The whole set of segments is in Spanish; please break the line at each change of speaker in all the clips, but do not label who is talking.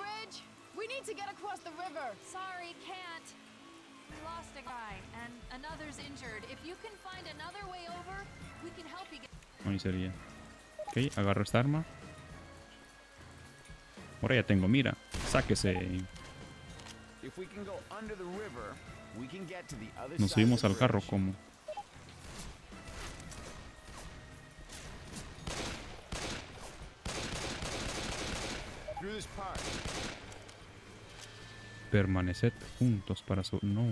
bridge? We need to get across the river.
Sorry, can't. We lost a guy, and another's injured. If you can find another way over, we can help you get.
Ahí sería. Ok, agarro esta arma. Ahora ya tengo mira. Sáquese.
If we can go under the river, we can get to the other
Nos subimos al carro como. Permaneced juntos para su... No.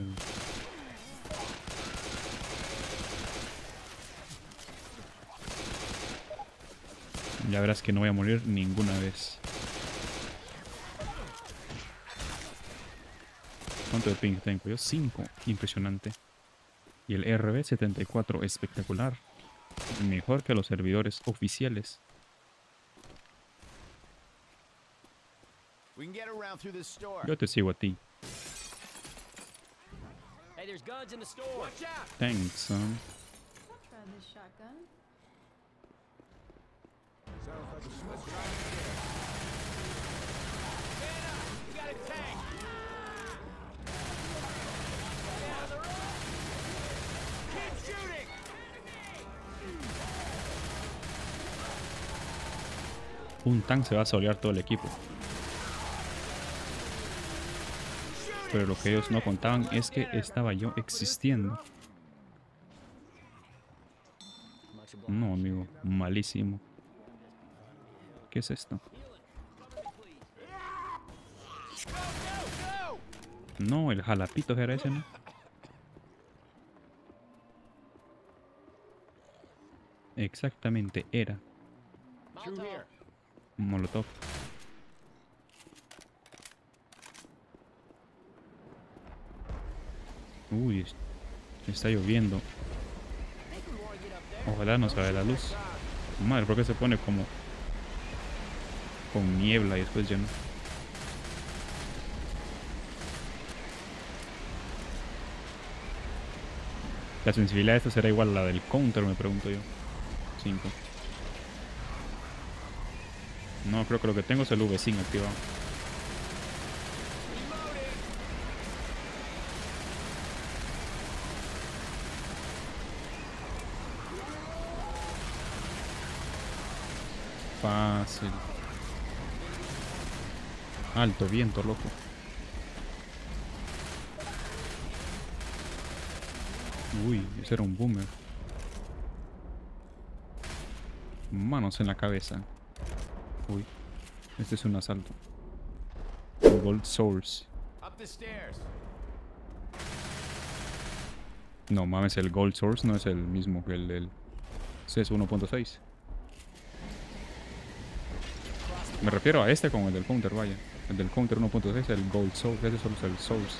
Ya verás que no voy a morir ninguna vez. ¿Cuánto de ping tengo yo? 5. Impresionante. Y el RB74, espectacular. Mejor que los servidores oficiales.
We can get around through this store.
Yo te sigo a ti.
Hey, there's guns in the store.
Watch out!
Thanks, son.
I'll try this shotgun.
We got a tank! Keep shooting!
Un tank se va a solear todo el equipo. Pero lo que ellos no contaban es que estaba yo existiendo. No, amigo, malísimo. ¿Qué es esto? No, el jalapito era ese, ¿no? Exactamente, era. Molotov. Uy, es- está lloviendo. Ojalá no se vaya la luz. Madre, ¿por qué se pone como con niebla y después ya no? La sensibilidad de esta será igual a la del counter, me pregunto yo. 5. No, creo que lo que tengo es el V5 activado. Fácil. Alto viento, loco. Uy, ese era un boomer. Manos en la cabeza. Uy, este es un asalto. Gold Source. No mames, el Gold Source no es el mismo que el del CS 1.6. Me refiero a este con el del Counter, vaya. El del Counter 1.6, el Gold Source, ese solo es el Source.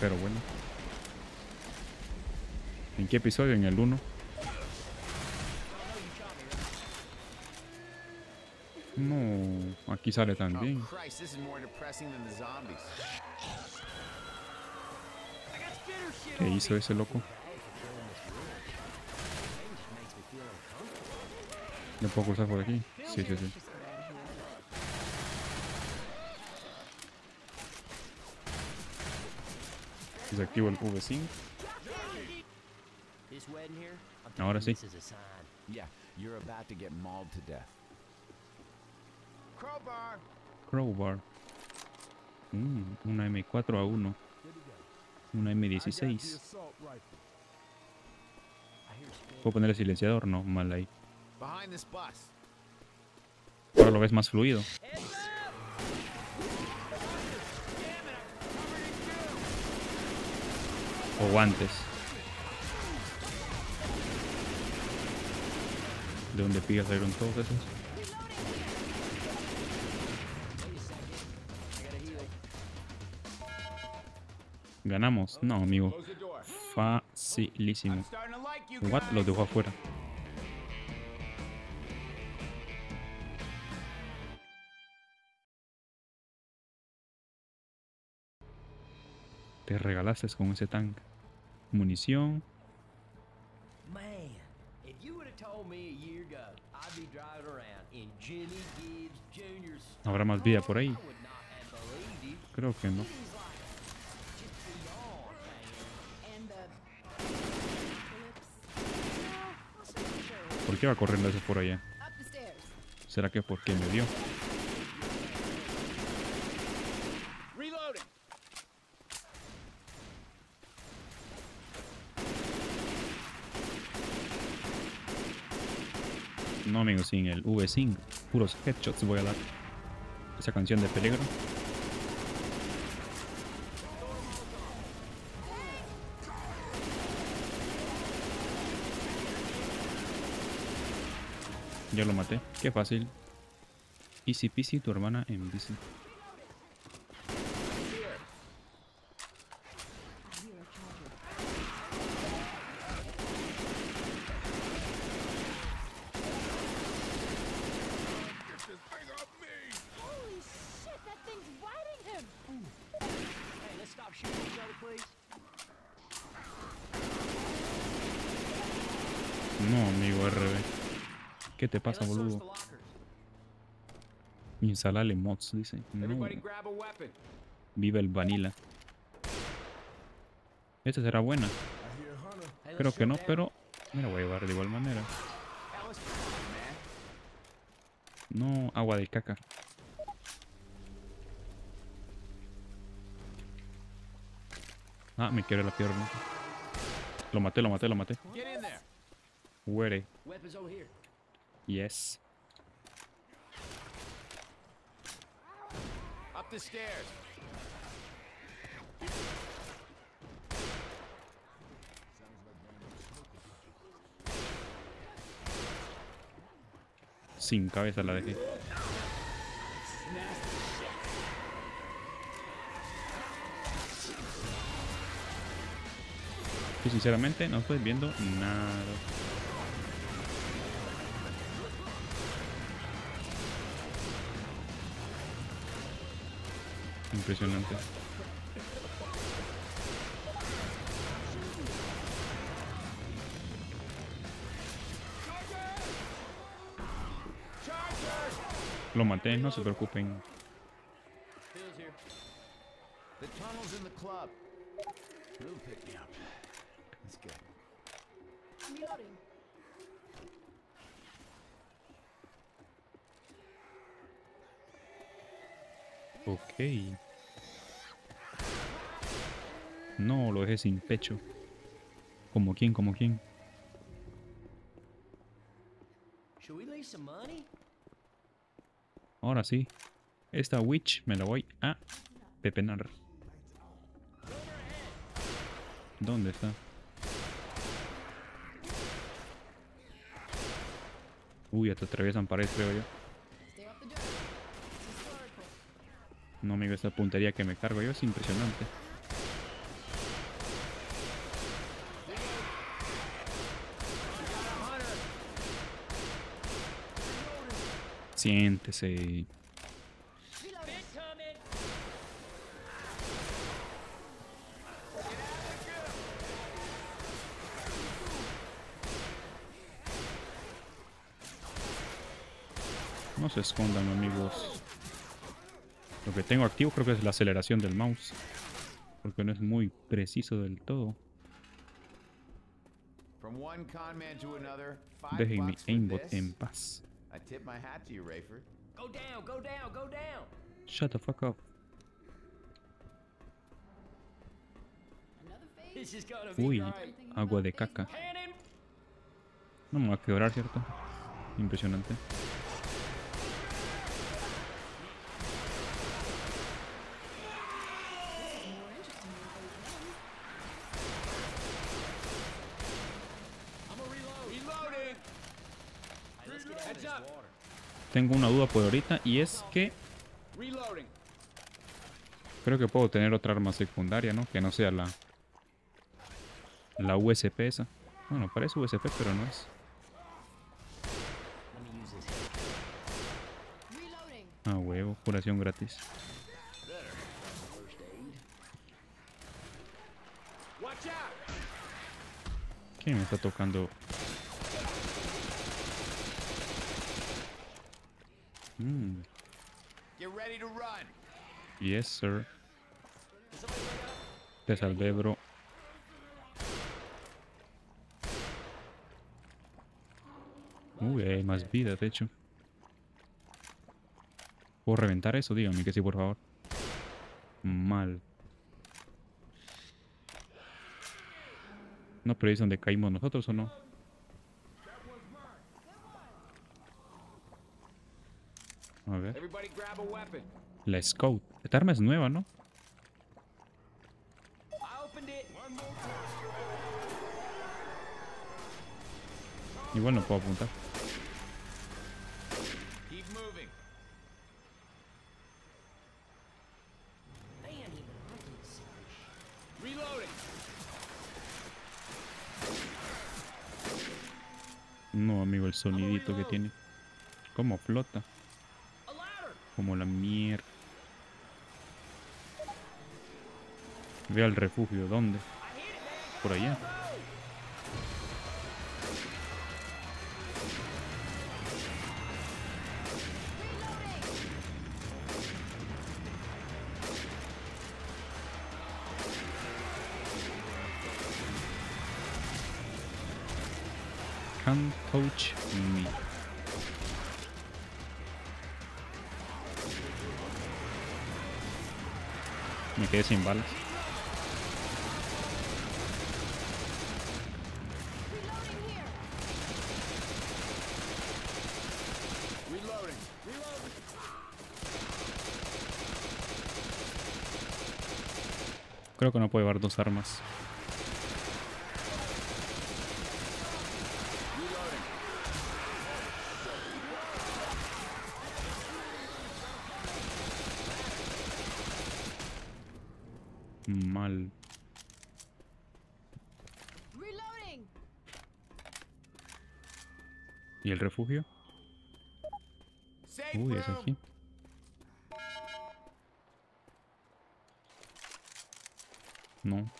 Pero bueno. ¿En qué episodio? En el 1. No, aquí sale también. ¿Qué hizo ese loco? ¿Le puedo cruzar por aquí? Sí, sí, sí. Desactivo el V5.
This wedding here, I'm
Ahora sí.
Crowbar!
Crowbar. Mm, una M4 a 1. Una M16. ¿Puedo poner el silenciador? No, mal ahí. Ahora lo ves más fluido. O guantes. ¿De dónde pillas salieron todos esos? ¿Ganamos? No, amigo. Facilísimo. What? Los dejó afuera. Te regalaste con ese tank. Munición. ¿Habrá más vida por ahí? Creo que no. ¿Por qué va corriendo ese por allá? ¿Será que porque me?
Reloading.
No, amigo, sin el V5. Puros headshots voy a dar. Esa canción de peligro. Ya lo maté. Qué fácil. Easy peasy, tu hermana en bici. No, amigo RB. ¿Qué te pasa, boludo? Instalale mods, dice. No, viva el vanilla. Esta será buena. Creo que no, pero me la voy a llevar de igual manera. No, agua de caca. Ah, me quiere la pierna. Lo maté, lo maté, lo maté. Huere. Yes.
Up the stairs.
Sin cabeza la dejé. Y sinceramente no estoy viendo nada. Impresionante. Lo maté, no se preocupen.
Bill's
Sin pecho. ¿Como quién? ¿Como quién? Ahora sí. Esta witch me la voy a pepenar. ¿Dónde está? Uy, ya te atraviesan paredes, creo yo. No, amigo, esta puntería que me cargo yo es impresionante. Siéntese.
Coming.
No se escondan, amigos. Lo que tengo activo creo que es la aceleración del mouse. Porque no es muy preciso del todo. Dejen mi aimbot en paz.
I tip my hat to you, Rayford.
Go down, go down, go down.
Shut the fuck up. Uy, agua de caca. No me va a quebrar, ¿cierto? Impresionante. Tengo una duda por ahorita y es que creo que puedo tener otra arma secundaria, ¿no? Que no sea la la USP esa. Bueno, parece USP, pero no es. Ah, huevo, curación gratis. ¿Quién me está tocando? Mm, yes, sir. Te salvé, bro. Uy, hay más vida, de hecho. ¿Puedo reventar eso? Dígame que sí, por favor. Mal. No, pero ¿es donde caímos nosotros o no? A ver. La Scout. Esta arma es nueva, ¿no? Igual no puedo apuntar. No, amigo, el sonidito que tiene. Como flota. Como la mierda. Ve al refugio. ¿Dónde? Por allá. Can't touch me. Me quedé sin balas. Creo que no puedo llevar dos armas.
Reloading.
Mal.
Reloading.
¿Y el refugio? Uy, es aquí. No.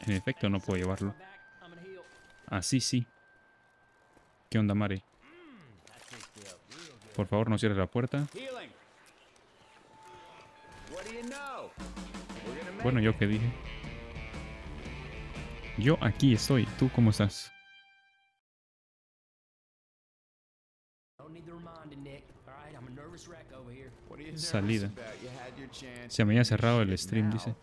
En efecto, no puedo llevarlo. Así sí. ¿Qué onda, Mare? Por favor, no cierres la puerta. Bueno, yo qué dije. Yo aquí estoy. ¿Tú cómo estás? Salida.
about? You had your chance.
Se me había cerrado el stream, dice.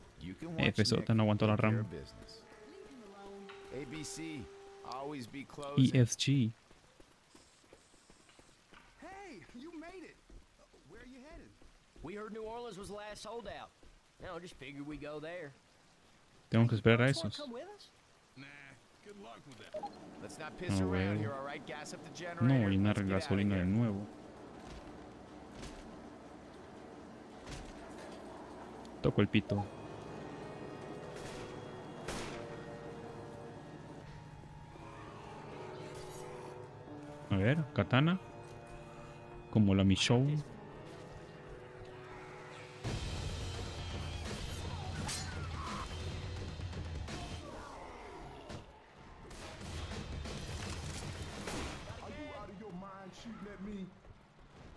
Nick
no aguantó la
take care
RAM.
of business. ABC, always be
E
closing.
EFG.
Hey, you made it. Where are you headed?
We heard New Orleans was the last holdout. No, just figured we go there.
Tengo que esperar a esos.
come with us?
Nah, good luck with that.
Let's not piss
Ah,
around
huevo.
here, all right? Gas up the generator.
No, llenar
Let's get outta
gasolina de
here.
nuevo. Toco el pito. A ver, katana. Como la Michou.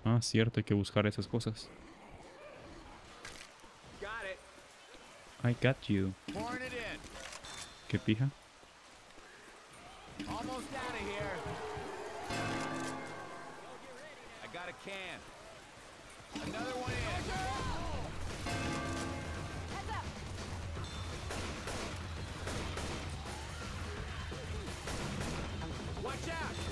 Ah, cierto, hay que buscar esas cosas. I got you.
Pouring it in.
¿Qué pija?
Almost out of here. I got a can. Another one in.
Heads up.
Watch out.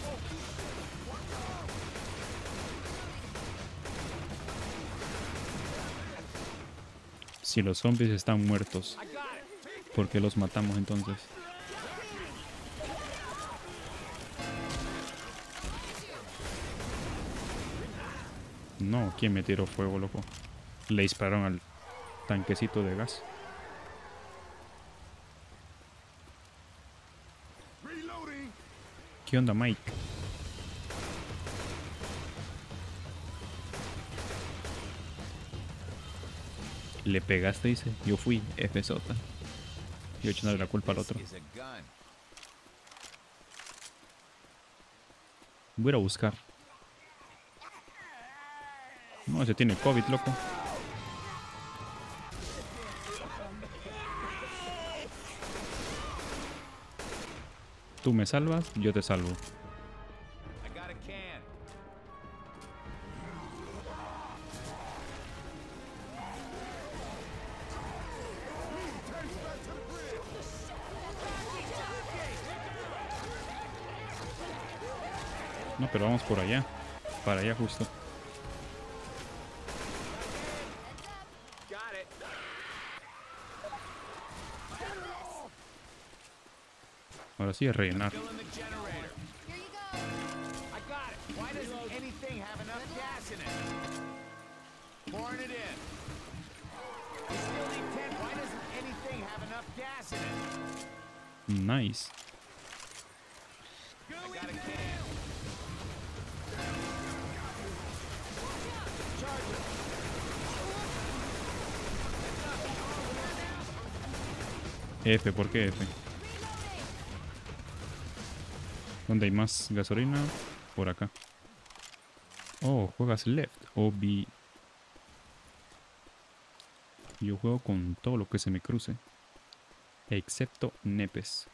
Si los zombies están muertos. ¿por qué los matamos entonces? No, ¿quién me tiró fuego, loco? Le dispararon al tanquecito de gas. ¿Qué onda, Mike? Le pegaste, dice. Yo fui, FZ. Yo echándole la culpa al otro. Voy a buscar. No, ese tiene COVID, loco. Tú me salvas, yo te salvo. Pero vamos por allá. Para allá justo. Ahora sí es rellenar.
Fill
F, ¿por qué F? ¿Dónde hay más gasolina? Por acá. Oh, juegas left o B. Yo juego con todo lo que se me cruce. Excepto nepes.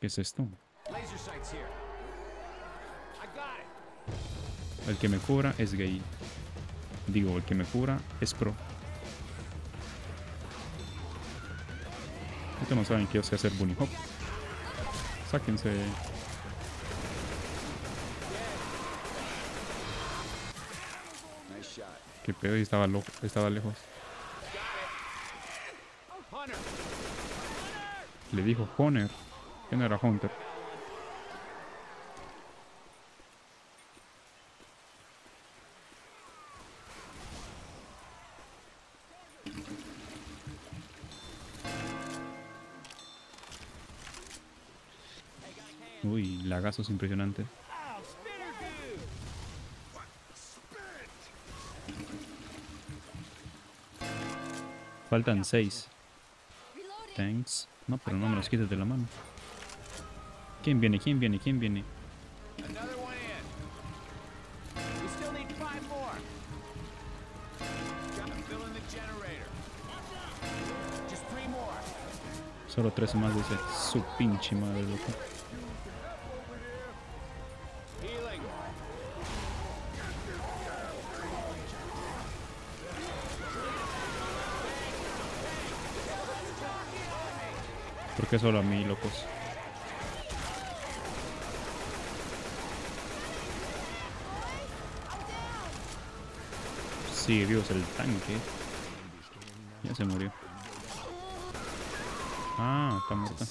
¿Qué es esto? El que me cubra es gay. Digo, el que me cubra es pro. Ahorita no saben que yo sé hacer bunny hop. Sáquense. Que pedo y estaba, lo- estaba lejos.
Hunter.
Le dijo Honor. ¿Quién era Hunter? Uy, lagazos impresionantes. Faltan seis. Thanks. No, pero no me los quites de la mano. ¿Quién viene? ¿Quién viene? ¿Quién viene? Solo tres más dice su pinche madre, loco. Qué solo a mí, locos? Sigue vivo es el tanque. Ya se murió. Ah, está muerta.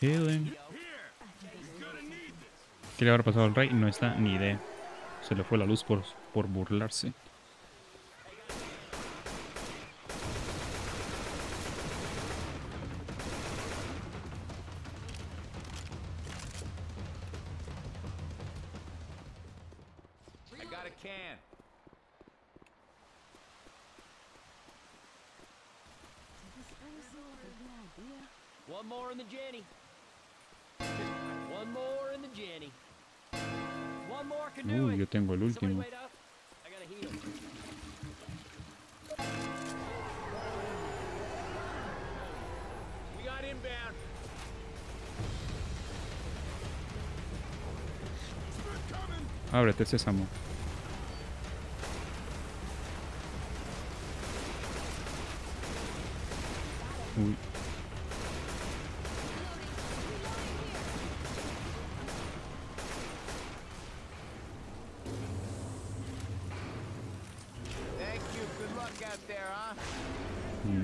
Healing. ¿Qué le habrá pasado al rey? No está ni idea. Se le fue la luz por, por burlarse.
One more in the Jenny. One more in the Jenny. One more can do it.
yo tengo el último.
wait up.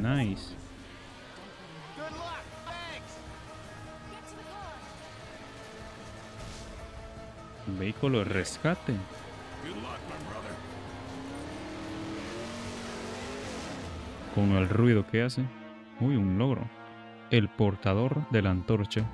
Nice.
Good luck. Thanks.
Get to the car.
Vehículo de rescate. Con el ruido que hace. Uy, un logro. El portador de la antorcha.